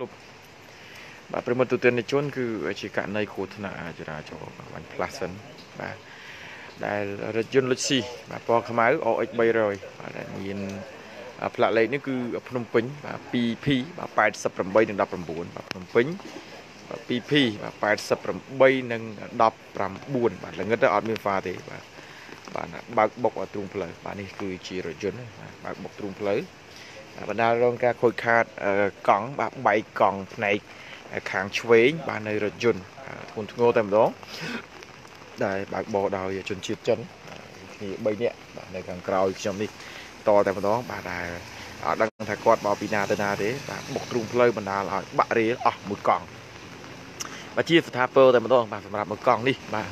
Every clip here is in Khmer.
គ្រប់បាទប្រិមត្តទូទាំងជន គឺជាករណីគ្រោះថ្នាក់ចរាចរណ៍បាញ់ផ្លាសិនបាទដែលរថយន្តលុចស៊ីបាទពណ៌ខ្មៅ OX 300បាទដែលមានផ្លាកលេខនេះគឺភ្នំពេញបាទ 2P បាទ88និង19បាទភ្នំពេញបាទ 2P បាទ88និង19បាទល្ងិតទៅអត់មានហ្វាទេបាទបាទបើកបុកឲ្យទ្រូងផ្លូវបាទនេះគឺជារថយន្តបាទបើកបុកទ្រូងផ្លូវ បណ្ដាលរងការខូចខាតកង់បាទបែកកង់ផ្នែកខាងឆ្វេងបាទនៅរថយន្តធ្ងន់ធ្ងរតែម្ដងដែលបើកបរដោយជនជាតិចិនគ្នា3នាក់បាទនៅខាងក្រោយខ្ញុំនេះតតែម្ដងបាទដែលអត់ដឹងថាគាត់បោពីណាទៅណាទេបាទបុកទ្រូងផ្លូវបណ្ដាលឲ្យបាក់រៀលអស់មួយកង់បាទជាស្ថាពរតែម្ដងបាទសម្រាប់មួយកង់នេះបាទ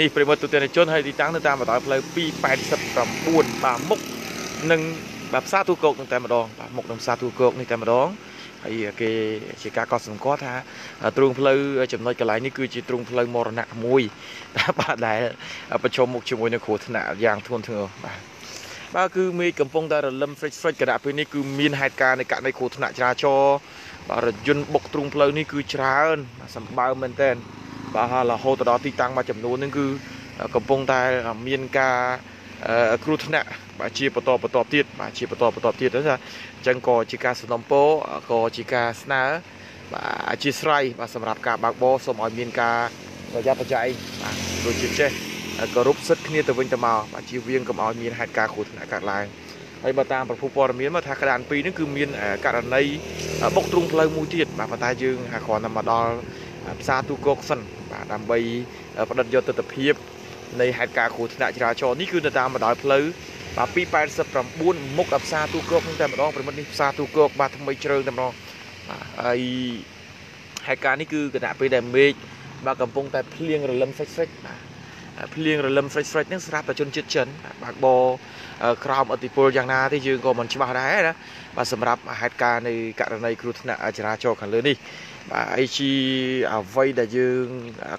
នេះប្រិមត្តទូទាំងជនហើយទីតាំងនៅតាមបណ្ដោយផ្លូវ289បាទមុខនឹង បាទផ្សារទូកោកនឹងតែម្ដងបាទមុខនឹងផ្សារទូកោកនេះតែម្ដងហើយគេជាការកត់សម្គាល់ថាទ្រូងផ្លូវចំណុចកន្លែងនេះគឺជាទ្រូងផ្លូវមរណៈមួយបាទដែលប្រឈមមុខជាមួយនឹងគ្រោះថ្នាក់យ៉ាងធ្ងន់ធ្ងរបាទបាទគឺមេឃកំពុងតែរលឹមហ្វ្រិចហ្វ្រិចគណៈពេលនេះគឺមានហេតុការណ៍នៃករណីគ្រោះថ្នាក់ចរាចរណ៍បាទរថយន្តបុកទ្រូងផ្លូវនេះគឺច្រើនបាទសម្បើមមែនតើបាទហើយរហូតដល់ទីតាំងមួយចំនួនហ្នឹងគឺកំពុងតែមានការ គ្រោះថ្នាក់បាទជាបន្តបន្តទៀតបាទជាបន្តបន្តទៀតណាអញ្ចឹងក៏ជាការសំណូមពរក៏ជាការស្នើបាទអធិស្ឋានបាទសម្រាប់ការបើកបរសូមឲ្យមានការប្រយ័ត្នប្រយែងបាទដូចជាចេះគោរពសិទ្ធិគ្នាទៅវិញទៅមកបាទជៀសវាងកុំឲ្យមានហេតុការណ៍គ្រោះថ្នាក់កើតឡើងហើយបើតាមប្រភពព័ត៌មានមកថាក្តាន2នេះគឺមានករណីបុកទ្រូងផ្លូវមួយទៀតបាទប៉ុន្តែយើងគ្រាន់តែមកដល់ផ្សារទូកកសិនបាទដើម្បីផ្ដិតយកទស្សនវិជ្ជា នៃហេតុការណ៍គ្រោះថ្នាក់ចរាចរណ៍នេះគឺនៅតាមបណ្ដោយផ្លូវបាទ289មុខផ្សារទូកកនឹងតែម្ដងប្រិមិត្តនេះផ្សារទូកកបាទថ្មីជ្រើងតែម្ដងបាទហើយហេតុការណ៍នេះគឺគណៈពេលដែលមេឃបាទកំពុងតែភ្លៀងរលឹមហ្វិចហ្វិចបាទភ្លៀងរលឹមហ្វិចហ្វិចហ្នឹងស្រាប់តែជនជាតិចិនបាទបោក្រោមអធិពលយ៉ាងណាទេយើងក៏មិនច្បាស់ដែរណាបាទសម្រាប់ហេតុការណ៍នៃករណីគ្រោះថ្នាក់ចរាចរណ៍ខាងលើនេះ បាទហើយជាអ្វីដែលយើង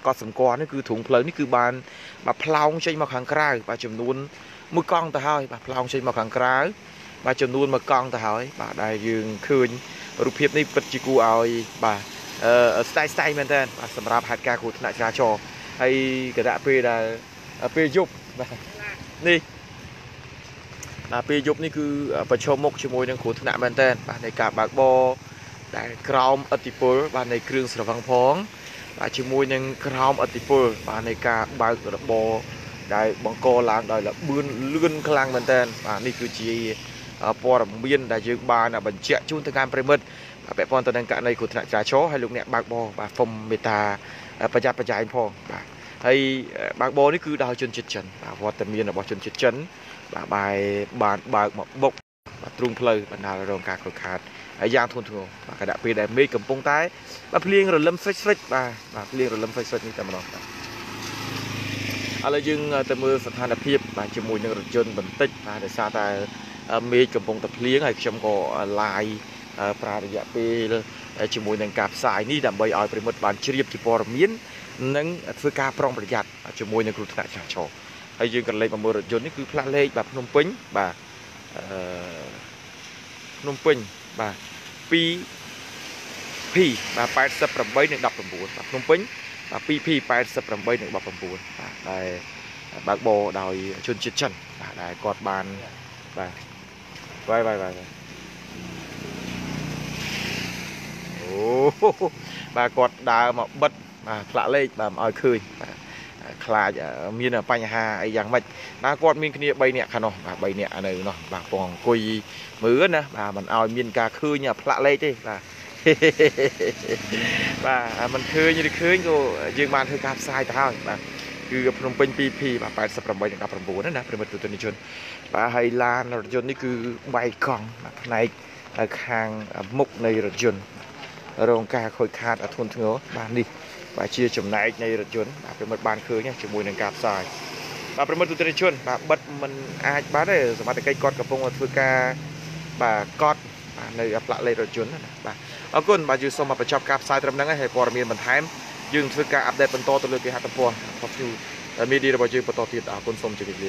ក៏សម្គាល់នេះគឺទ្រុងផ្លូវនេះគឺបានបាទផ្លោងចេញមកខាងក្រៅបាទចំនួនមួយកង់ទៅហើយបាទផ្លោងចេញមកខាងក្រៅបាទចំនួនមួយកង់ទៅហើយបាទដែលយើងឃើញរូបភាពនេះពិតជាគួរឲ្យបាទអឺស្ទាយស្ទាយមែនតើបាទសម្រាប់ហេតុការណ៍គ្រោះថ្នាក់ចរាចរណ៍ហើយគណៈពេលដែលពេលយប់បាទនេះបាទពេលយប់នេះគឺប្រឈមមុខជាមួយនឹងគ្រោះថ្នាក់មែនតើបាទនៃការបើកបរ ដែលក្រោមអតិពលបាទនៃគ្រឿងស្រវឹងផង បាទជាមួយនឹងក្រោមអតិពលបាទនៃការបើករបរដែលបង្កឡើងដោយលបឿនលឿនខ្លាំងមែនតើបាទនេះគឺជាព័ត៌មានដែលយើងបានបញ្ជាក់ជូនទៅកាន់ប្រិមិត្តពាក់ព័ន្ធទៅនឹងករណីគ្រោះថ្នាក់ចរាចរណ៍ហើយលោកអ្នកបើកបរបាទហ្វុំមេតាប្រយ័ត្នប្រយែងផងបាទហើយបើកបរនេះគឺដោយជនជាតិចិនបាទវត្តមានរបស់ជនជាតិចិនបាទបាយបានបើកមកបុកបា ទទ្រូងផ្លូវបណ្ដាលរងការខូចខាតហើយយ៉ាងធ្ងន់ធ្ងរបាទគណៈពេលដែលមេឃកំពុងតែបាទភ្លៀងរលឹមស្រិចស្រិចបាទបាទភ្លៀងរលឹមស្រិចស្រិចនេះតែម្ដងបាទឥឡូវយើងទៅមើលស្ថានភាពបាទជាមួយនឹងរថយន្តបន្តិចបាទដោយសារតែមេឃកំពុងតែភ្លៀងហើយខ្ញុំក៏ live ប្រើរយៈពេលជាមួយនឹងការផ្សាយនេះដើម្បីឲ្យប្រិមិត្តបានជ្រាបជាព័ត៌មាននិងធ្វើការប្រុងប្រយ័ត្នជាមួយនឹងគ្រោះថ្នាក់ចរាចរណ៍ហើយយើងក៏លេខមកមើលរថយន្តនេះគឺផ្លាកលេខបាទភ្នំពេញបាទអឺ ភ្នំពេញបាទ 2 P បាទ88និង19បាទភ្នំពេញបាទ 2P 88និង19បាទដែលបើកបរដោយជនជាតិចិនបាទដែលគាត់បានបាទបាយបាយបាយអូបាទគាត់ដើរមកបិទបាទផ្លាកលេខបាទមកឲ្យឃើញបាទ ខ្លាចមានបញ្ហាអីយ៉ាងម៉េចបាទគាត់មានគ្នា3នាក់ខាងនោះបាទ3នាក់នៅនោះបាទពងអង្គុយមើលណាបាទមិនឲ្យមានការឃើញផ្លាកលេខទេបាទបាទมันឃើញឬឃើញក៏យើងបានធ្វើការផ្សាយទៅហើយបាទគឺភ្នំពេញ 2P បាទ88និង19ណាប្រិមិត្តទូទៅជនបាទហើយឡានរថយន្តនេះគឺបែកកង់ផ្នែកខាងមុខនៃរថយន្តរងការខូចខាតអធនធ្ងរបាទនេះ បាទជាចំណែកនៃរថយន្តបាទប្រិមិត្តបានឃើញជាមួយនឹងការផ្សាយបាទប្រិមិត្តទូទៅជនបាទបិទមិនអាចបានទេសមត្ថកិច្ចគាត់កំពុងធ្វើការបាទកត់បាទនៅផ្លាកលេខរថយន្តណាបាទអរគុណបាទយើងសូមបញ្ចប់ការផ្សាយត្រឹមហ្នឹងហើយព័ត៌មានបន្ថែមយើងធ្វើការអាប់ដេតបន្តទៅលើគេហទំព័រ Top News Media របស់យើងបន្តទៀតអរគុណសូមជម្រាបលា